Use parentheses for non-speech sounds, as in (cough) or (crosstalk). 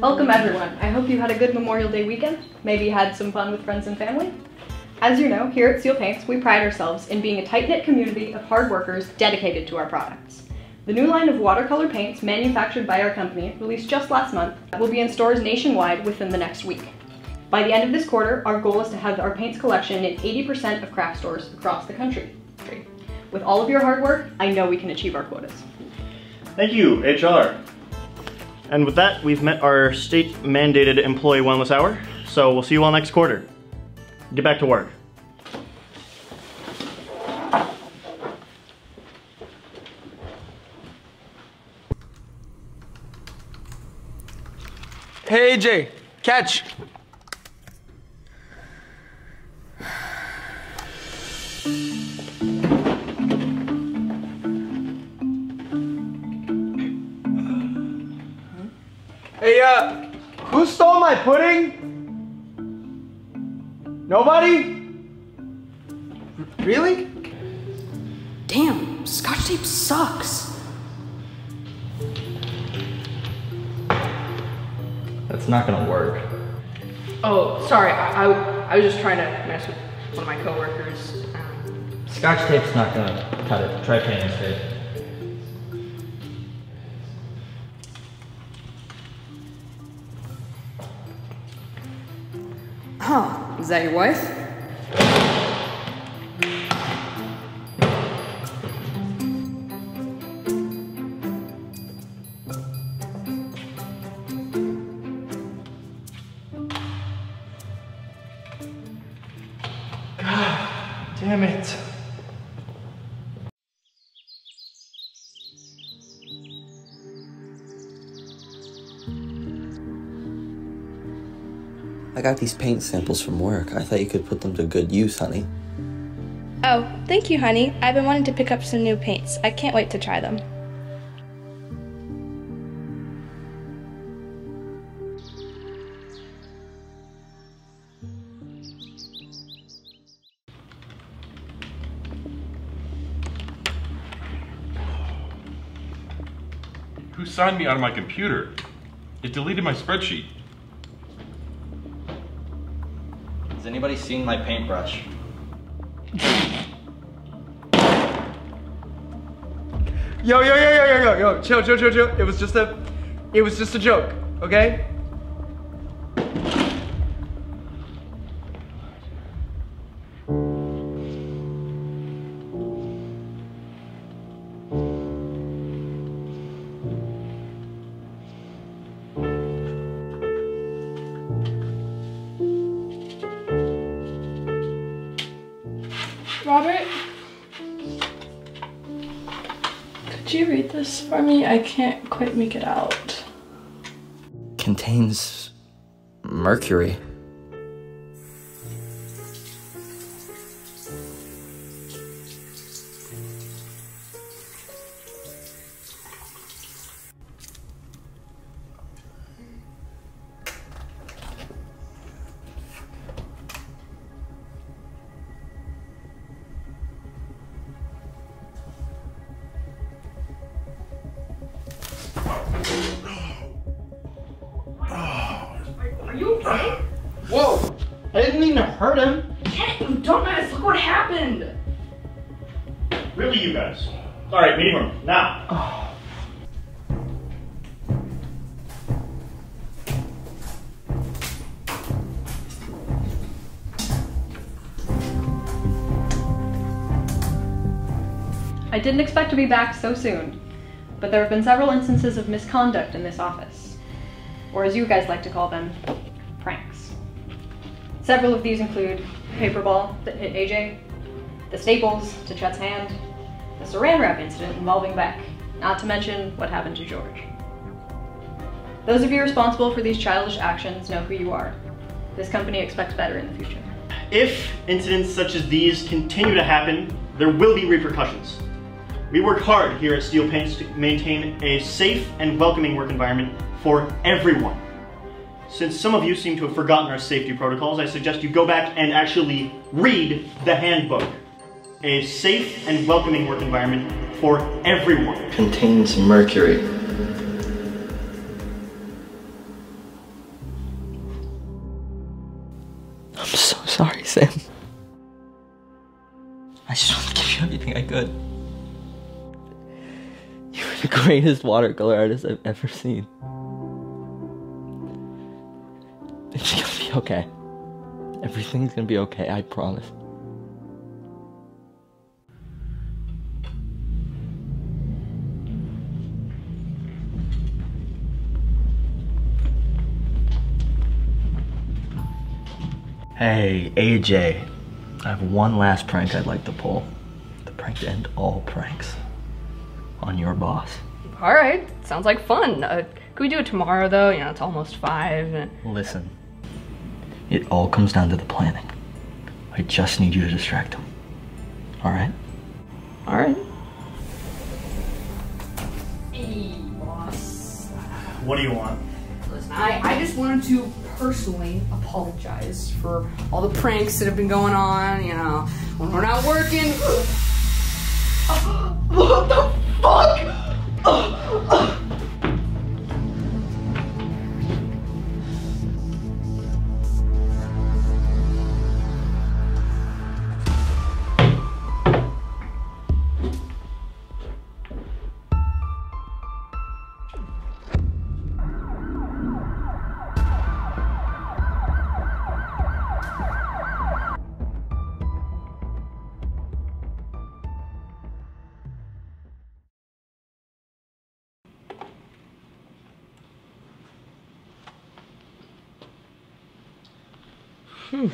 Welcome everyone. I hope you had a good Memorial Day weekend. Maybe had some fun with friends and family. As you know, here at Steel Paints, we pride ourselves in being a tight-knit community of hard workers dedicated to our products. The new line of watercolor paints manufactured by our company, released just last month, will be in stores nationwide within the next week. By the end of this quarter, our goal is to have our paints collection in 80% of craft stores across the country. With all of your hard work, I know we can achieve our quotas. Thank you, HR. And with that, we've met our state mandated employee wellness hour, so we'll see you all next quarter. Get back to work. Hey, AJ, catch. Hey, uh, who stole my pudding? Nobody? R- Really? Damn, scotch tape sucks. That's not gonna work. Oh, sorry. I, I, I was just trying to mess with one of my coworkers. Um, Scotch tape's not gonna cut it. Try painting tape. Is that your wife? God Damn it. I got these paint samples from work. I thought you could put them to good use, honey. Oh, thank you, honey. I've been wanting to pick up some new paints. I can't wait to try them. Who signed me out of my computer? It deleted my spreadsheet. Anybody seen my paintbrush? Yo, yo, yo, yo, yo, yo, yo, chill, chill, chill, chill. It was just a, it was just a joke, okay? Robert? Could you read this for me? I can't quite make it out. Contains mercury. I didn't mean to hurt him. Kenneth, you dumbass! Look what happened! Really, you guys. Alright, meeting room, now. I didn't expect to be back so soon, but there have been several instances of misconduct in this office. Or as you guys like to call them, pranks. Several of these include paper ball that hit AJ, the staples to Chet's hand, the saran wrap incident involving Beck, not to mention what happened to George. Those of you responsible for these childish actions know who you are. This company expects better in the future. If incidents such as these continue to happen, there will be repercussions. We work hard here at Steel Paints to maintain a safe and welcoming work environment for everyone. Since some of you seem to have forgotten our safety protocols, I suggest you go back and actually read the handbook. A safe and welcoming work environment for everyone. Contains mercury. I'm so sorry, Sam. I just want to give you everything I could. You're the greatest watercolor artist I've ever seen. Okay. Everything's gonna be okay, I promise. Hey, AJ. I have one last prank I'd like to pull. The prank to end all pranks. On your boss. All right, sounds like fun. Uh, could we do it tomorrow though? You know, it's almost five. Listen. It all comes down to the planning. I just need you to distract him. Alright? All right. Hey, boss. What do you want? Listen, I, I just wanted to personally apologize for all the pranks that have been going on, you know, when we're not working. (gasps) what the fuck? Hmm.